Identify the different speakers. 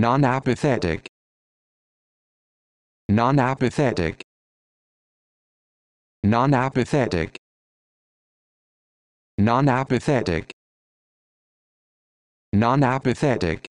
Speaker 1: non-apathetic. Non-apathetic. Non-apathetic. Non-apathetic. Non-apathetic.